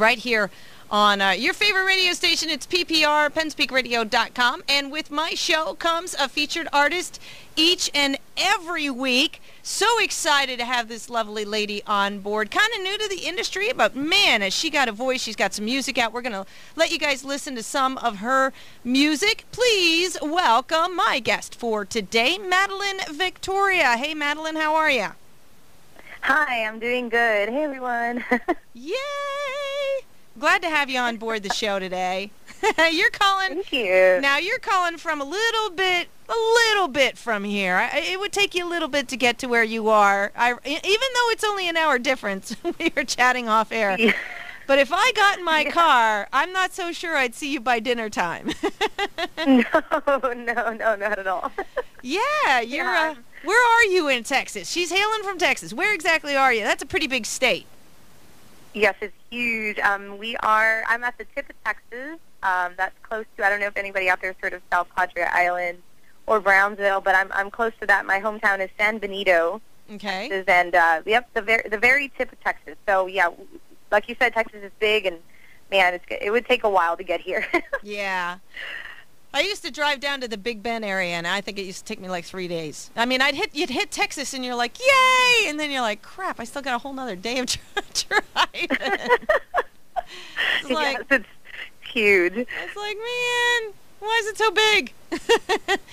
right here on uh, your favorite radio station. It's PPR, PennsPeakRadio.com. And with my show comes a featured artist each and every week. So excited to have this lovely lady on board. Kind of new to the industry, but man, has she got a voice. She's got some music out. We're going to let you guys listen to some of her music. Please welcome my guest for today, Madelyn Victoria. Hey, Madelyn, how are you? Hi, I'm doing good. Hey, everyone. Yay! Glad to have you on board the show today. you're calling. Thank you. Now you're calling from a little bit, a little bit from here. I, it would take you a little bit to get to where you are. I, even though it's only an hour difference, we were chatting off air. Yeah. But if I got in my car, I'm not so sure I'd see you by dinner time. no, no, no, not at all. yeah, you're. Yeah. Uh, where are you in Texas? She's hailing from Texas. Where exactly are you? That's a pretty big state. Yes, it's huge. Um, we are. I'm at the tip of Texas. Um, that's close to. I don't know if anybody out there has heard of South Padre Island or Brownsville, but I'm I'm close to that. My hometown is San Benito, Okay. Texas, and uh, yep, the very the very tip of Texas. So yeah, like you said, Texas is big, and man, it's it would take a while to get here. Yeah. I used to drive down to the Big Bend area, and I think it used to take me like three days. I mean, I'd hit you'd hit Texas, and you're like, "Yay!" and then you're like, "Crap! I still got a whole nother day of driving." it's like yes, it's huge. it's like, man, why is it so big?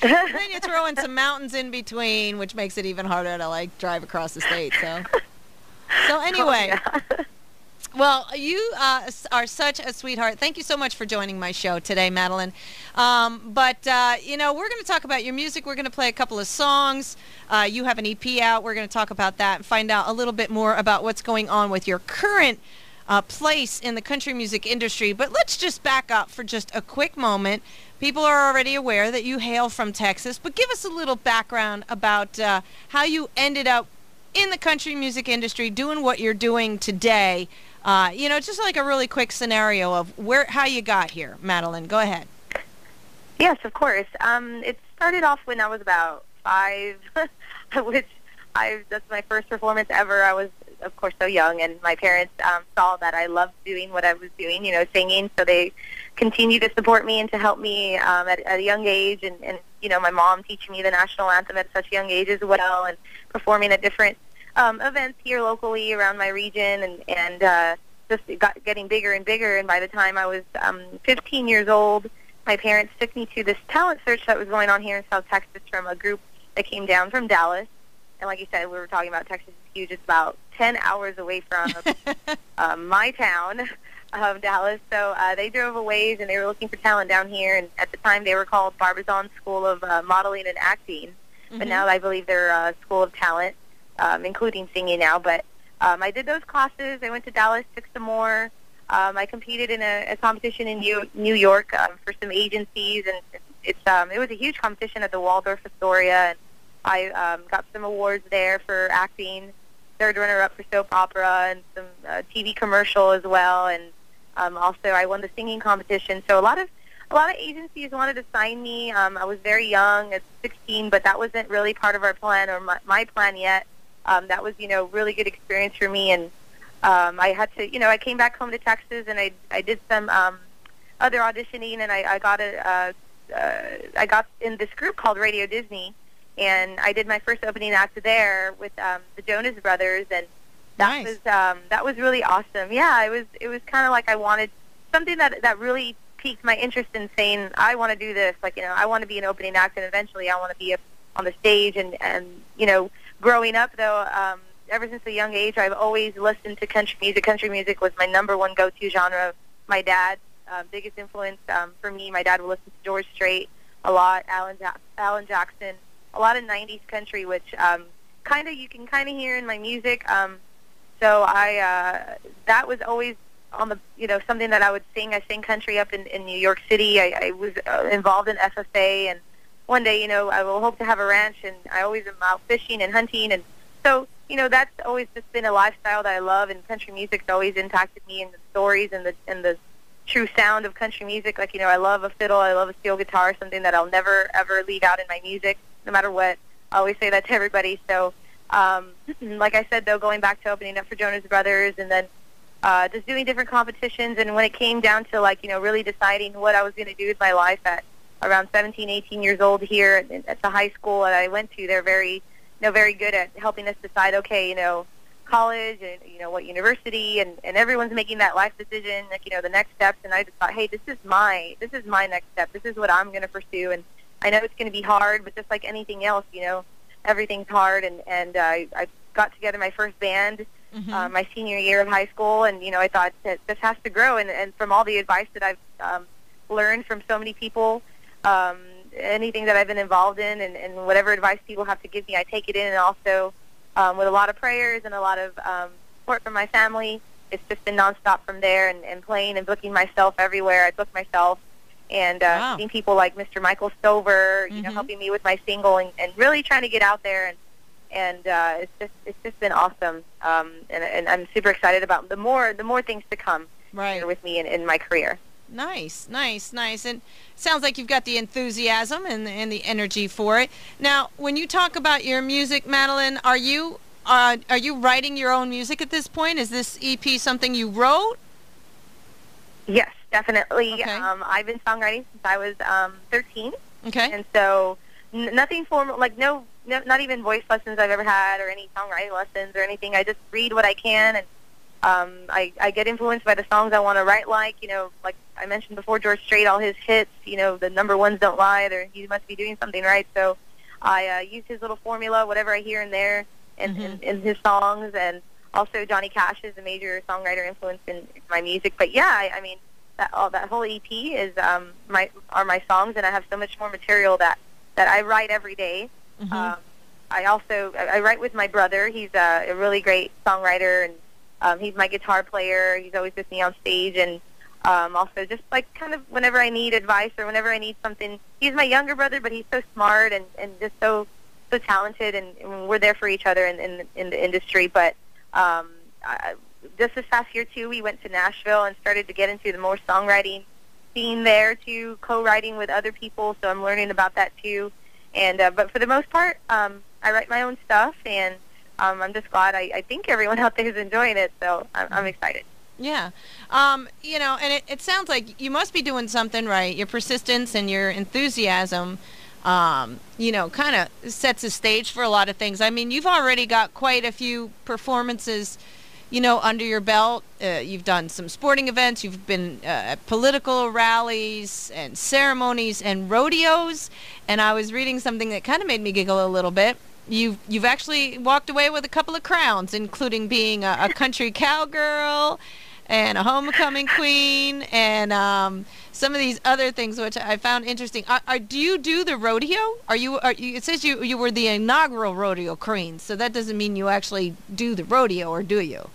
then you throw in some mountains in between, which makes it even harder to like drive across the state. So, so anyway. Oh, yeah. Well, you uh, are such a sweetheart. Thank you so much for joining my show today, Madelyn. Um, but, uh, you know, we're going to talk about your music. We're going to play a couple of songs. Uh, you have an EP out. We're going to talk about that and find out a little bit more about what's going on with your current uh, place in the country music industry. But let's just back up for just a quick moment. People are already aware that you hail from Texas, but give us a little background about uh, how you ended up in the country music industry doing what you're doing today. Uh, you know, just like a really quick scenario of where how you got here, Madelyn. Go ahead. Yes, of course. Um, it started off when I was about five, which I that's my first performance ever. I was, of course, so young, and my parents um, saw that I loved doing what I was doing, you know, singing. So they continued to support me and to help me um, at, at a young age, and, and you know, my mom teaching me the national anthem at such a young age as well, and performing at different um, events here locally around my region, and and uh, just got getting bigger and bigger. And by the time I was um, 15 years old, my parents took me to this talent search that was going on here in South Texas from a group that came down from Dallas. And like you said, we were talking about Texas is huge. It's about 10 hours away from um, my town of Dallas. So uh, they drove a ways, and they were looking for talent down here. And at the time, they were called Barbizon School of uh, Modeling and Acting. But Mhm. now I believe they're uh, School of Talent, um, including singing now. But um, I did those classes. I went to Dallas, took some more. Um, I competed in a, a competition in New, New York um, for some agencies, and it's um, it was a huge competition at the Waldorf Astoria, and I um, got some awards there for acting, third runner-up for soap opera, and some uh, TV commercial as well, and um, also I won the singing competition. So a lot of a lot of agencies wanted to sign me. Um, I was very young, at 16, but that wasn't really part of our plan or my, my plan yet. Um, that was, you know, really good experience for me, and um, I had to, you know, I came back home to Texas and I I did some um, other auditioning, and I, I got a uh, uh, I got in this group called Radio Disney, and I did my first opening act there with um, the Jonas Brothers, and that Nice. was um, that was really awesome. Yeah, it was it was kind of like I wanted something that that really piqued my interest in saying I want to do this. Like you know, I want to be an opening act, and eventually I want to be up on the stage. And and you know, growing up though, um, ever since a young age, I've always listened to country music. Country music was my number one go-to genre. My dad, uh, biggest influence um, for me. My dad would listen to George Strait a lot, Alan ja- Alan Jackson, a lot of '90s country, which um, kind of you can kind of hear in my music. Um, so I uh, that was always on the you know something that I would sing. I sing country up in, in New York City. I, I was uh, involved in FFA, and one day you know I will hope to have a ranch, and I always am out fishing and hunting, and so you know that's always just been a lifestyle that I love, and country music's always impacted me in the stories and the and the true sound of country music. Like you know I love a fiddle, I love a steel guitar, something that I'll never ever leave out in my music, no matter what. I always say that to everybody. So um, like I said, though, going back to opening up for Jonas Brothers, and then uh, just doing different competitions. And when it came down to like you know really deciding what I was going to do with my life at around 17, 18 years old here at, at the high school that I went to, they're very you know very good at helping us decide. Okay, you know college and you know what university and and everyone's making that life decision like you know the next steps. And I just thought hey this is my this is my next step. This is what I'm going to pursue. And I know it's going to be hard but just like anything else you know everything's hard. And and uh, I I got together my first band mm-hmm. uh, my senior year of high school. And you know I thought that this has to grow. And and from all the advice that I've um, learned from so many people um, anything that I've been involved in and, and whatever advice people have to give me I take it in and also um, with a lot of prayers and a lot of um, support from my family. It's just been nonstop from there and, and playing and booking myself everywhere. I book myself and uh, wow. seeing people like Mr. Michael Stover, you mm-hmm. know, helping me with my single and, and really trying to get out there and and uh, it's just it's just been awesome. Um, and, and I'm super excited about the more the more things to come right. with me in, in my career. Nice, nice, nice. And sounds like you've got the enthusiasm and, and the energy for it. Now, when you talk about your music, Madelyn, are you uh, are you writing your own music at this point? Is this EP something you wrote? Yes, definitely. Okay. Um, I've been songwriting since I was um, 13. Okay. And so n- nothing formal, like no, no, not even voice lessons I've ever had or any songwriting lessons or anything. I just read what I can and um, I, I get influenced by the songs I want to write like, you know, like I mentioned before, George Strait, all his hits, you know, the number ones don't lie, or he must be doing something right. So I uh, use his little formula, whatever I hear in there, in, mm-hmm. in, in his songs, and also Johnny Cash is a major songwriter influence in, in my music. But yeah, I, I mean, that all that whole EP is um, my are my songs, and I have so much more material that that I write every day. Mm-hmm. Um, I also I, I write with my brother. He's a, a really great songwriter and um, he's my guitar player. He's always with me on stage, and um, also just like kind of whenever I need advice or whenever I need something. He's my younger brother, but he's so smart and and just so so talented, and, and we're there for each other in in, in the industry. But um, I, just this past year too, we went to Nashville and started to get into the more songwriting scene there too, co-writing with other people. So I'm learning about that too. And uh, but for the most part, um, I write my own stuff and um, I'm just glad. I, I think everyone out there is enjoying it, so I'm, I'm excited. Yeah. Um, you know, and it, it sounds like you must be doing something right. Your persistence and your enthusiasm, um, you know, kind of sets a stage for a lot of things. I mean, you've already got quite a few performances, you know, under your belt. Uh, you've done some sporting events. You've been uh, at political rallies and ceremonies and rodeos. And I was reading something that kind of made me giggle a little bit you've you've actually walked away with a couple of crowns, including being a, a country cowgirl and a homecoming queen and um, some of these other things which I found interesting. Are, are, do you do the rodeo? Are you, are you? It says you you were the inaugural rodeo queen, so that doesn't mean you actually do the rodeo, or do you?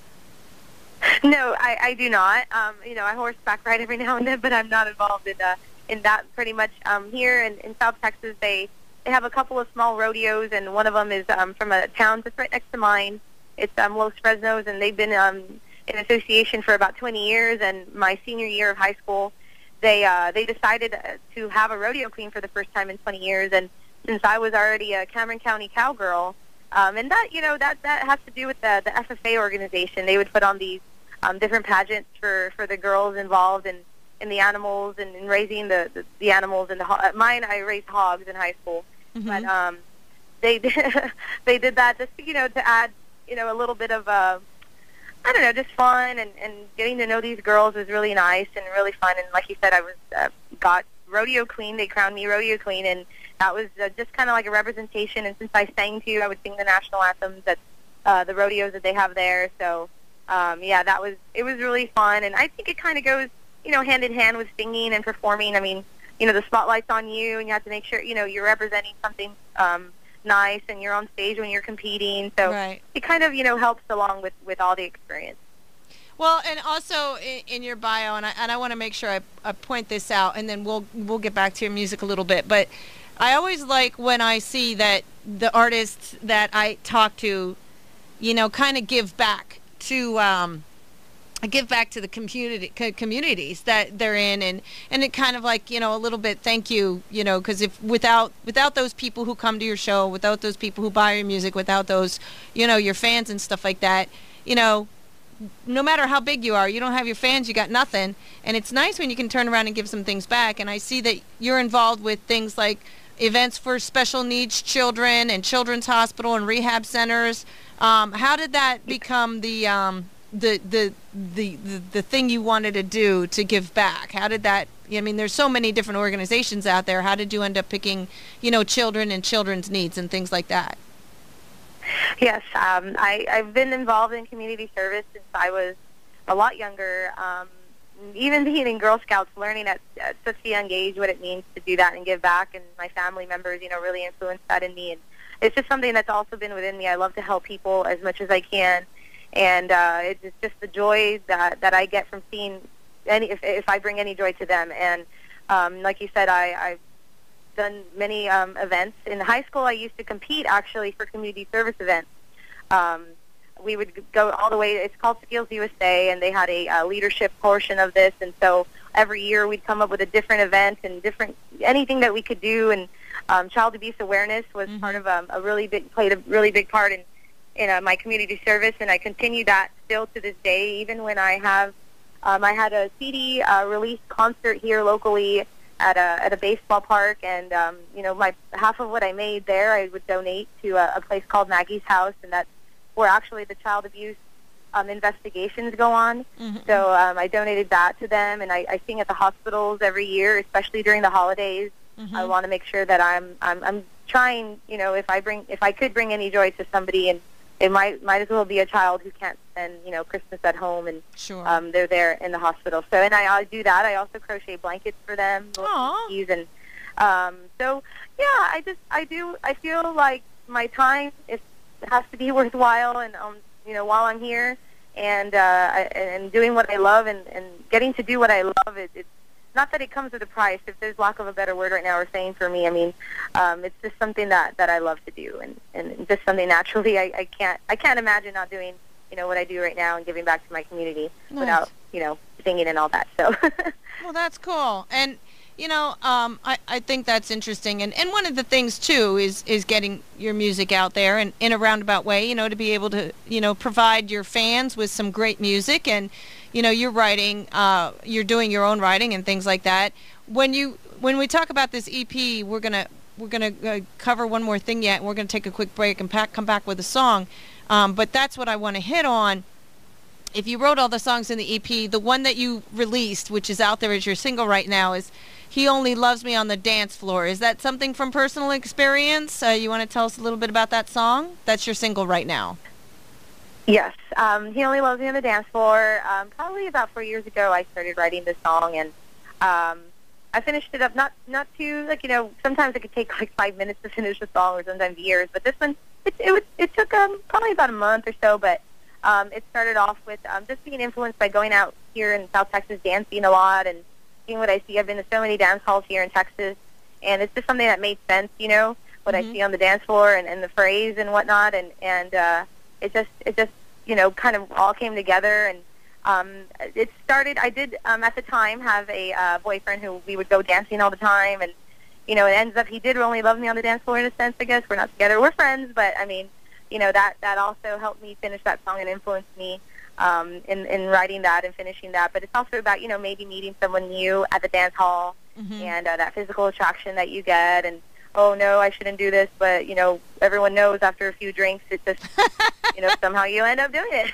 No, I, I do not. Um, you know, I horseback ride every now and then, but I'm not involved in uh, in that. Pretty much um, here in, in South Texas, they they have a couple of small rodeos, and one of them is um, from a town just right next to mine. It's um, Los Fresnos, and they've been um, in association for about 20 years. And my senior year of high school, they uh, they decided to have a rodeo queen for the first time in 20 years. And since I was already a Cameron County cowgirl, um, and that you know that that has to do with the the FFA organization. They would put on these um, different pageants for for the girls involved and in the animals and in raising the, the the animals and the ho- mine I raised hogs in high school Mm-hmm. But um, they did, they did that just you know to add you know a little bit of uh, I don't know just fun and and getting to know these girls was really nice and really fun. And like you said I was uh, got rodeo queen. They crowned me rodeo queen and that was uh, just kind of like a representation. And since I sang too I would sing the national anthems at uh, the rodeos that they have there. So um, yeah that was it was really fun. And I think it kind of goes you know hand in hand with singing and performing. I mean you know the spotlight's on you and you have to make sure you know you're representing something um nice and you're on stage when you're competing so right. it kind of you know helps along with with all the experience well, and also in, in, your bio, and I, and I want to make sure I, I point this out, and then we'll we'll get back to your music a little bit. But I always like when I see that the artists that I talk to, you know, kind of give back to um, give back to the community communities that they're in and and it kind of like you know a little bit thank you you know because if without without those people who come to your show without those people who buy your music without those you know your fans and stuff like that you know no matter how big you are, you don't have your fans, you got nothing. And it's nice when you can turn around and give some things back. And I see that you're involved with things like events for special needs children and children's hospital and rehab centers. Um, how did that become the, um, the, the, the, the, thing you wanted to do to give back? How did that, I mean, there's so many different organizations out there. How did you end up picking, you know, children and children's needs and things like that? Yes, um, I, I've been involved in community service since I was a lot younger. Um, even being in Girl Scouts, learning at, at such a young age what it means to do that and give back, and my family members, you know, really influenced that in me. And it's just something that's also been within me. I love to help people as much as I can, and uh, it's just the joy that that I get from seeing any if, if I bring any joy to them. And um, like you said, I, I've done many um, events. In high school, I used to compete actually for community service events. Um, we would go all the way. It's called Skills USA, and they had a uh, leadership portion of this. And so every year we'd come up with a different event and different anything that we could do. And um, child abuse awareness was mm-hmm. part of um, a really big played a really big part in in uh, my community service, and I continue that still to this day. Even when I have, um, I had a CD uh, release concert here locally at a at a baseball park, and um, you know, my half of what I made there, I would donate to a, a place called Maggie's House, and that's where actually the child abuse um, investigations go on. Mm-hmm. So um, I donated that to them, and I, I sing at the hospitals every year, especially during the holidays. Mm-hmm. I want to make sure that I'm I'm I'm trying. You know, if I bring if I could bring any joy to somebody and it might might as well be a child who can't spend you know Christmas at home and sure. um, they're there in the hospital. So and I, I do that. I also crochet blankets for them, Aww. and um, so yeah, I just I do I feel like my time is has to be worthwhile and um you know while I'm here and uh, I, and doing what I love and and getting to do what I love it, it's not that it comes with a price. If there's lack of a better word right now or saying for me, I mean, um, it's just something that that I love to do, and and just something naturally I, I can't I can't imagine not doing you know what I do right now and giving back to my community nice. without you know singing and all that. So. well, that's cool, and you know, um, I, I think that's interesting. And, and one of the things, too, is, is getting your music out there and in a roundabout way, you know, to be able to, you know, provide your fans with some great music. And, you know, you're writing, uh, you're doing your own writing and things like that. When you, when we talk about this EP, we're going to, we're going to uh, cover one more thing yet. And we're going to take a quick break and pack, come back with a song. Um, but that's what I want to hit on if you wrote all the songs in the EP, the one that you released, which is out there as your single right now, is "He Only Loves Me on the Dance Floor." Is that something from personal experience? Uh, you want to tell us a little bit about that song? That's your single right now. Yes, um, "He Only Loves Me on the Dance Floor." Um, probably about four years ago, I started writing this song, and um, I finished it up not not too like you know. Sometimes it could take like five minutes to finish a song, or sometimes years. But this one, it it, it took um, probably about a month or so, but um, it started off with um, just being influenced by going out here in South Texas dancing a lot and seeing what I see. I've been to so many dance halls here in Texas, and it's just something that made sense, you know, what mm-hmm. I see on the dance floor and, and the phrase and whatnot, and and uh, it just it just you know kind of all came together and. Um, it started. I did um, at the time have a uh, boyfriend who we would go dancing all the time, and you know, it ends up he did only love me on the dance floor in a sense. I guess we're not together. We're friends, but I mean, you know that that also helped me finish that song and influenced me um, in in writing that and finishing that. But it's also about you know maybe meeting someone new at the dance hall mm-hmm. and uh, that physical attraction that you get and oh no I shouldn't do this, but you know everyone knows after a few drinks it just you know somehow you end up doing it.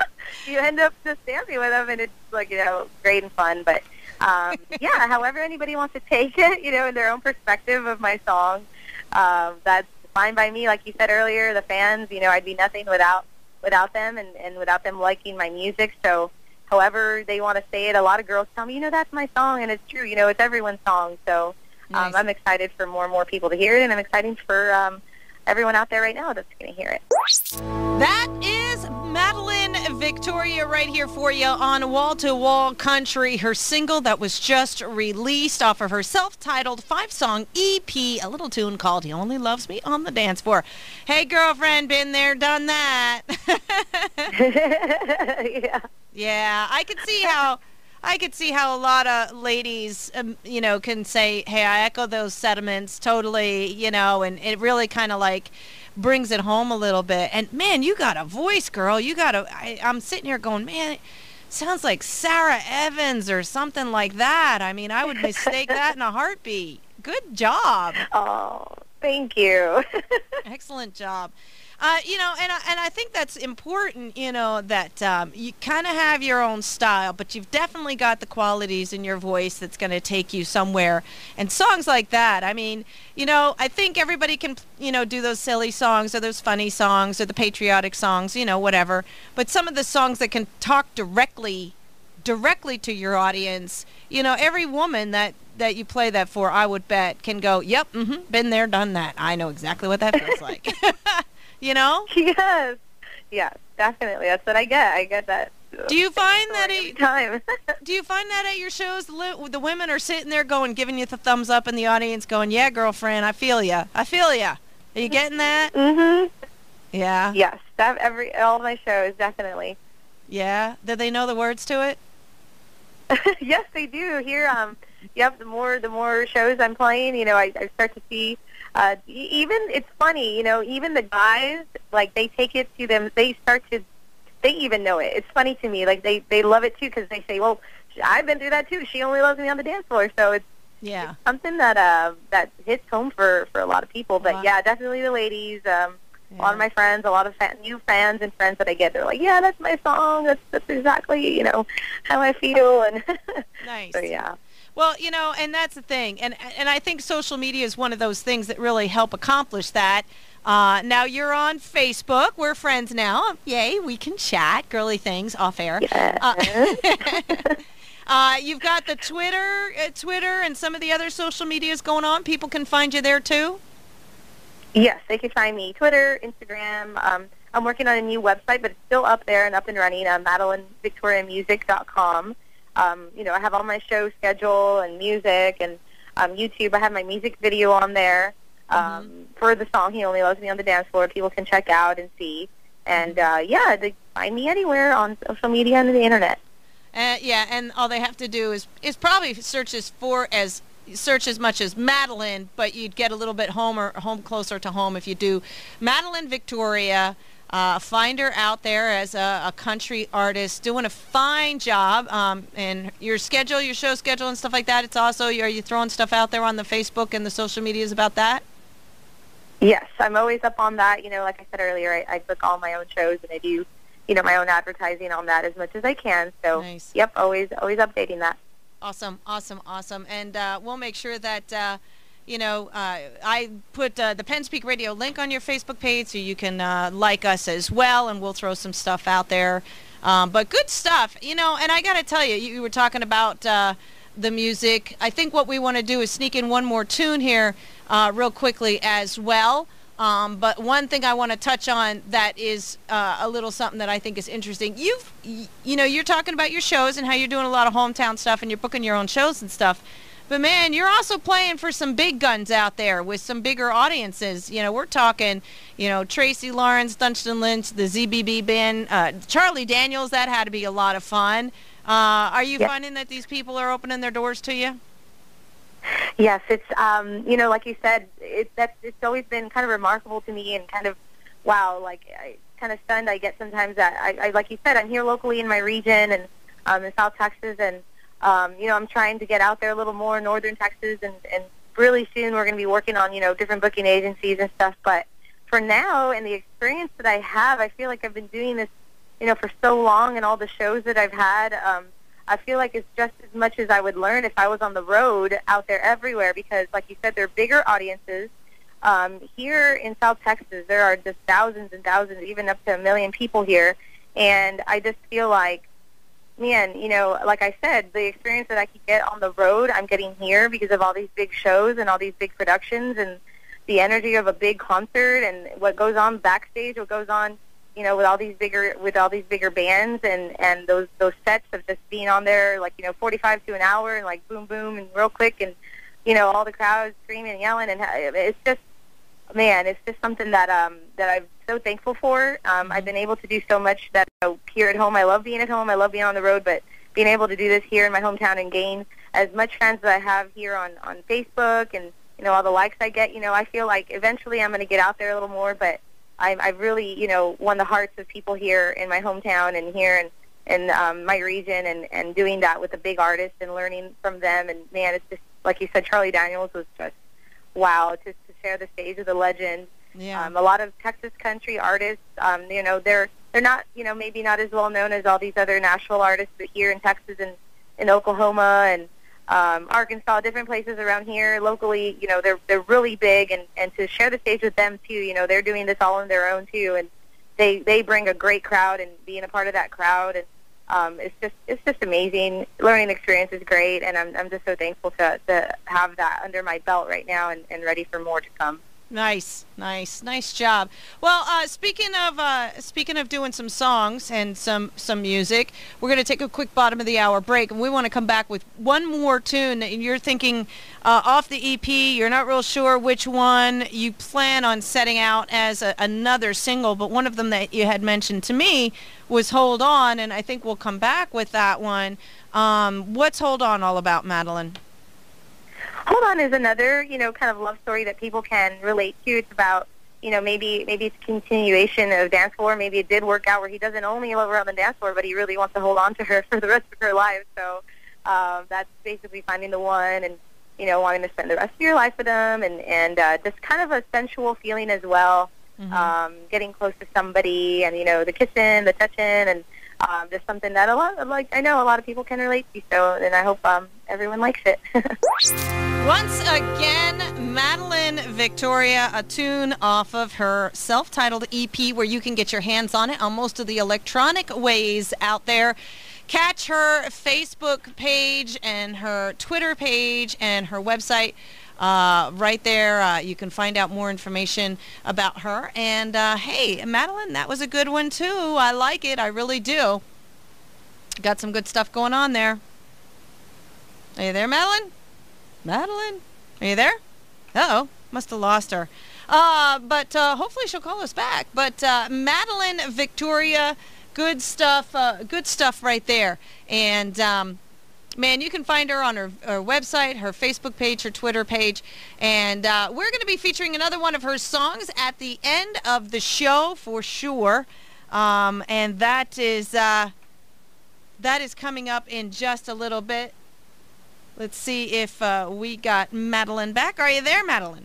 you end up just dancing with them and it's like you know great and fun, but. Um, yeah, however anybody wants to take it, you know, in their own perspective of my song, um, that's fine by me. Like you said earlier, the fans, you know, I'd be nothing without without them and, and without them liking my music. So however they want to say it, a lot of girls tell me, you know, that's my song, and it's true. You know, it's everyone's song. So um, nice. I'm excited for more and more people to hear it, and I'm excited for um, everyone out there right now that's going to hear it. That is Madelyn Victoria right here for you on Wall to Wall Country, her single that was just released off of her self-titled five-song EP, a little tune called He Only Loves Me on the Dance Floor. Hey, girlfriend, been there, done that. yeah. Yeah, I could see how I could see how a lot of ladies, um, you know, can say, "Hey, I echo those sentiments totally," you know, and it really kind of like brings it home a little bit. And man, you got a voice, girl. You got a. I, I'm sitting here going, man. Sounds like Sara Evans or something like that. I mean, I would mistake that in a heartbeat. Good job. Oh, thank you. Excellent job. Uh, you know, and I, and I think that's important. You know that um, you kind of have your own style, but you've definitely got the qualities in your voice that's going to take you somewhere. And songs like that, I mean, you know, I think everybody can, you know, do those silly songs or those funny songs or the patriotic songs, you know, whatever. But some of the songs that can talk directly, directly to your audience, you know, every woman that that you play that for, I would bet, can go, "Yep, mm-hmm, been there, done that. I know exactly what that feels like." you know? Yes. Yes, definitely. That's what I get. I get that. Do you find that every time? do you find that at your shows the, the women are sitting there going, giving you the thumbs up in the audience, going, "Yeah, girlfriend, I feel ya. I feel ya." Are you getting that? Mhm. Yeah. Yes, that every all my shows definitely. Yeah. Do they know the words to it? yes, they do. Here, um, yep. The more the more shows I'm playing, you know, I, I start to see. Uh, e- even it's funny, you know, even the guys like they take it to them. They start to, they even know it. It's funny to me. Like they they love it too because they say, well, I've been through that too. She only loves me on the dance floor, so it's Yeah. something that uh that hits home for for a lot of people. But Wow. yeah, definitely the ladies. Um, a lot of my friends, a lot of fan, new fans and friends that I get, they're like, "Yeah, that's my song. That's that's exactly you know how I feel." And Nice. so yeah, Well, you know, and that's the thing, and and I think social media is one of those things that really help accomplish that. Uh, now you're on Facebook. We're friends now. Yay, we can chat, girly things off air. yes. Uh, uh, you've got the Twitter, uh, Twitter, and some of the other social medias going on. People can find you there too. Yes, they can find me Twitter, Instagram. Um, I'm working on a new website, but it's still up there and up and running. Uh, MadelynVictoriaMusic.com. Um, you know, I have all my show schedule and music and um, YouTube. I have my music video on there um, for the song "He Only Loves Me on the Dance Floor." People can check out and see. And uh, yeah, they find me anywhere on social media and the internet. Uh, yeah, and all they have to do is is probably search as for as search as much as Madelyn, but you'd get a little bit home or home closer to home if you do Madelyn Victoria. Uh, find her out there as a, a country artist, doing a fine job. Um, and your schedule, your show schedule, and stuff like that. It's also are you throwing stuff out there on the Facebook and the social medias about that? Yes, I'm always up on that. You know, like I said earlier, I, I book all my own shows and I do, you know, my own advertising on that as much as I can. So, Nice. yep, always always updating that. Awesome, awesome, awesome. And uh, we'll make sure that, uh, you know, uh, I put uh, the Penn's Peak Radio link on your Facebook page so you can uh, like us as well, and we'll throw some stuff out there. Um, but good stuff, you know, and I got to tell you, you, you were talking about uh, the music. I think what we want to do is sneak in one more tune here real quickly as well. Um, but one thing I want to touch on that is uh, a little something that I think is interesting. You've, y- you know, you're talking about your shows and how you're doing a lot of hometown stuff and you're booking your own shows and stuff. But man, you're also playing for some big guns out there with some bigger audiences. You know, we're talking, you know, Tracy Lawrence, Dustin Lynch, the ZBB band, uh, Charlie Daniels. That had to be a lot of fun. Uh, are you Yeah. finding that these people are opening their doors to you? Yes, it's um, you know, like you said, it that's it's always been kind of remarkable to me and kind of wow, like I kind of stunned I get sometimes that I, I like you said, I'm here locally in my region and um in South Texas and um, you know, I'm trying to get out there a little more in northern Texas and, and really soon we're gonna be working on, you know, different booking agencies and stuff. But for now and the experience that I have, I feel like I've been doing this, you know, for so long and all the shows that I've had, um, I feel like it's just as much as I would learn if I was on the road out there everywhere because, like you said, they're bigger audiences. Um, here in South Texas, there are just thousands and thousands, even up to a million people here. And I just feel like, man, you know, like I said, the experience that I could get on the road, I'm getting here because of all these big shows and all these big productions and the energy of a big concert and what goes on backstage, what goes on you know, with all these bigger with all these bigger bands and and those those sets of just being on there like you know 45 to an hour and like boom boom and real quick and you know all the crowds screaming and yelling and it's just man, it's just something that um that I'm so thankful for. Um, I've been able to do so much that you know, here at home. I love being at home. I love being on the road, but being able to do this here in my hometown and gain as much fans as I have here on on Facebook and you know all the likes I get. You know, I feel like eventually I'm going to get out there a little more, but I, I really you know won the hearts of people here in my hometown and here in in um, my region, and and doing that with a big artist and learning from them. And man, it's just like you said, Charlie Daniels was just wow to to share the stage with a legend. Yeah. Um, a lot of Texas country artists, um, you know, they're they're not, you know, maybe not as well known as all these other Nashville artists, but here in Texas and in Oklahoma and um, Arkansas, different places around here locally, you know, they're they're really big, and and to share the stage with them too, you know, they're doing this all on their own too, and they they bring a great crowd, and being a part of that crowd, and um, it's just it's just amazing. Learning experience is great, and I'm I'm just so thankful to to have that under my belt right now, and, and ready for more to come. Nice, nice, nice job. Well, uh, speaking of uh, speaking of doing some songs and some some music, we're going to take a quick bottom of the hour break, and we want to come back with one more tune that you're thinking uh, off the EP. You're not real sure which one you plan on setting out as a, another single, but one of them that you had mentioned to me was "Hold On," and I think we'll come back with that one. Um, what's "Hold On" all about, Madelyn? Hold On is another, you know, kind of love story that people can relate to. It's about, you know, maybe maybe it's a continuation of dance floor. Maybe it did work out where he doesn't only love her on the dance floor, but he really wants to hold on to her for the rest of her life. So um, that's basically finding the one and, you know, wanting to spend the rest of your life with them and, and uh, just kind of a sensual feeling as well. Mm-hmm. Um, getting close to somebody and, you know, the kissing, the touching, and um, just something that a lot, like I know a lot of people can relate to. So, and I hope um, everyone likes it. Once again, Madelyn Victoria, a tune off of her self-titled EP, where you can get your hands on it on most of the electronic ways out there. Catch her Facebook page and her Twitter page and her website. Uh, right there, uh, you can find out more information about her. And uh, hey, Madelyn, that was a good one too. I like it. I really do. Got some good stuff going on there. Are you there, Madelyn? Madelyn? Are you there? Uh-oh. Must have lost her. Uh, but uh, hopefully she'll call us back. But uh, Madelyn Victoria, good stuff. Uh, good stuff right there. And um, man, you can find her on her, her, website, her Facebook page, her Twitter page. And uh, we're going to be featuring another one of her songs at the end of the show for sure. Um, and that is uh, that is coming up in just a little bit. Let's see if uh, we got Madelyn back. Are you there, Madelyn?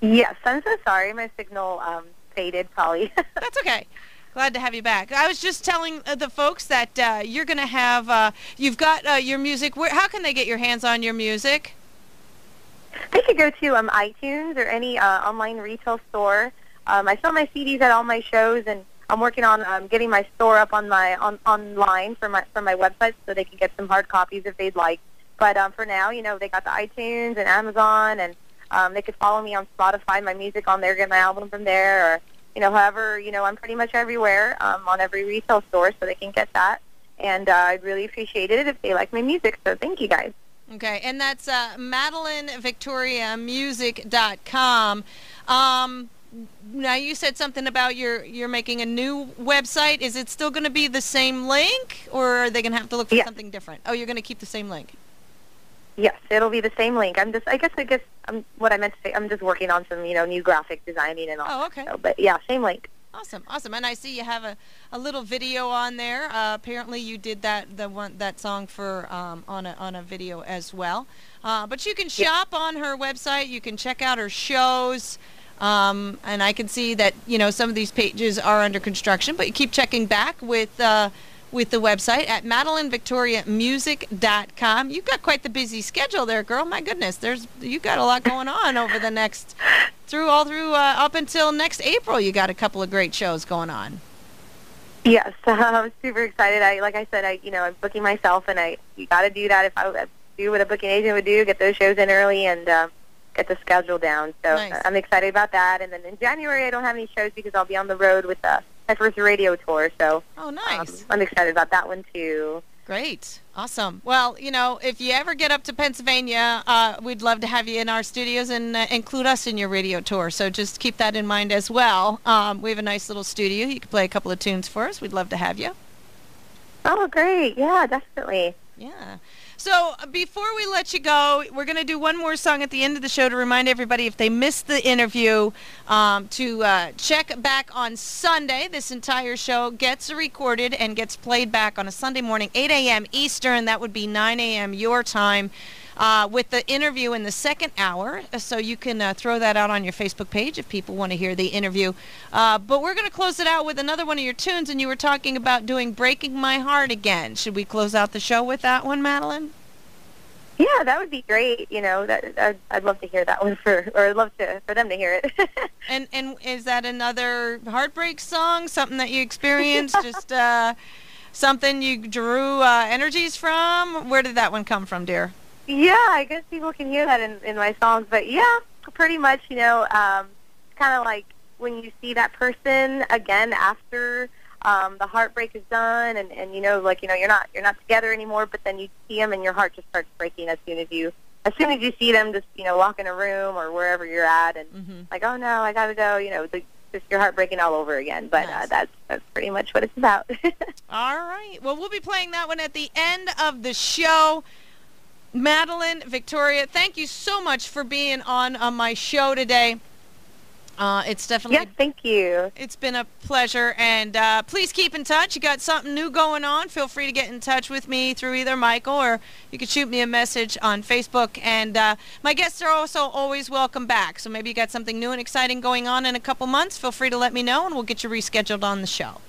Yes, I'm so sorry. My signal um, faded, probably. That's okay. Glad to have you back. I was just telling uh, the folks that uh, you're going to have, uh, you've got uh, your music. Where, how can they get your hands on your music? They could go to um, iTunes or any uh, online retail store. Um, I sell my CDs at all my shows, and I'm working on um, getting my store up on my on online for my for my website, so they can get some hard copies if they'd like. But um, for now, you know, they got the iTunes and Amazon, and um, they could follow me on Spotify, my music on there, get my album from there, or you know, however, you know, I'm pretty much everywhere um, on every retail store, so they can get that. And uh, I'd really appreciate it if they like my music. So thank you guys. Okay, and that's uh, MadelynVictoriaMusic.com. Um, now you said something about your you're making a new website. Is it still going to be the same link, or are they going to have to look for yeah. something different? Oh, you're going to keep the same link. Yes, it'll be the same link. I'm just, I guess, I guess, I'm, what I meant to say, I'm just working on some, you know, new graphic designing and all. Oh, okay. So, but yeah, same link. Awesome, awesome. And I see you have a, a little video on there. Uh, apparently, you did that the one that song for um, on a on a video as well. Uh, but you can shop yeah. on her website. You can check out her shows. Um, and I can see that you know some of these pages are under construction, but you keep checking back with. Uh, with the website at MadelynVictoriaMusic.com. You've got quite the busy schedule there, girl. My goodness, there's you've got a lot going on over the next through all through uh, up until next April. You got a couple of great shows going on. Yes, uh, I'm super excited. I like I said, I you know I'm booking myself, and I you got to do that if I, I do what a booking agent would do, get those shows in early and. Uh, get the schedule down. So nice. I'm excited about that. And then in January, I don't have any shows because I'll be on the road with uh, my first radio tour. So oh, nice. Um, I'm excited about that one too. Great. Awesome. Well, you know, if you ever get up to Pennsylvania, uh, we'd love to have you in our studios and uh, include us in your radio tour. So just keep that in mind as well. Um, we have a nice little studio. You can play a couple of tunes for us. We'd love to have you. Oh, great. Yeah, definitely. Yeah. So uh, before we let you go, we're going to do one more song at the end of the show to remind everybody if they missed the interview um, to uh, check back on Sunday. This entire show gets recorded and gets played back on a Sunday morning, 8 a.m. Eastern. That would be 9 a.m. your time uh, with the interview in the second hour. So you can uh, throw that out on your Facebook page if people want to hear the interview. Uh, but we're going to close it out with another one of your tunes, and you were talking about doing Breaking My Heart again. Should we close out the show with that one, Madelyn? Yeah, that would be great. You know, that I'd, I'd love to hear that one for, or I'd love to for them to hear it. and and is that another heartbreak song? Something that you experienced? just uh, something you drew uh, energies from? Where did that one come from, dear? Yeah, I guess people can hear that in, in my songs, but yeah, pretty much, you know, um, kind of like when you see that person again after um, the heartbreak is done, and and you know, like you know, you're not you're not together anymore, but then you see them, and your heart just starts breaking as soon as you as soon as you see them, just you know, walk in a room or wherever you're at, and mm-hmm. like, oh no, I gotta go, you know, the, just your heart breaking all over again. But uh, nice. uh, that's that's pretty much what it's about. all right. Well, we'll be playing that one at the end of the show. Madelyn, Victoria, thank you so much for being on, on my show today. Uh, it's definitely. Yes, thank you. It's been a pleasure, and uh, please keep in touch. You got something new going on? Feel free to get in touch with me through either Michael or you can shoot me a message on Facebook. And uh, my guests are also always welcome back. So maybe you got something new and exciting going on in a couple months. Feel free to let me know, and we'll get you rescheduled on the show.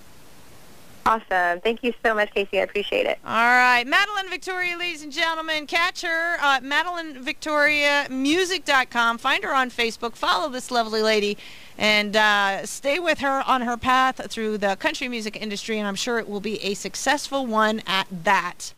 Awesome. Thank you so much, Casey. I appreciate it. All right. Madelyn Victoria, ladies and gentlemen. Catch her at MadelynVictoriaMusic.com. Find her on Facebook. Follow this lovely lady and uh, stay with her on her path through the country music industry, and I'm sure it will be a successful one at that.